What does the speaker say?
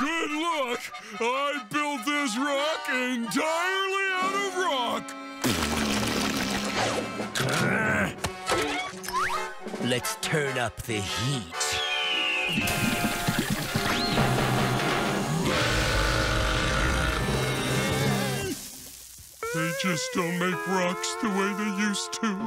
Good luck! I built this rock entirely out of rock! Let's turn up the heat. They just don't make rocks the way they used to.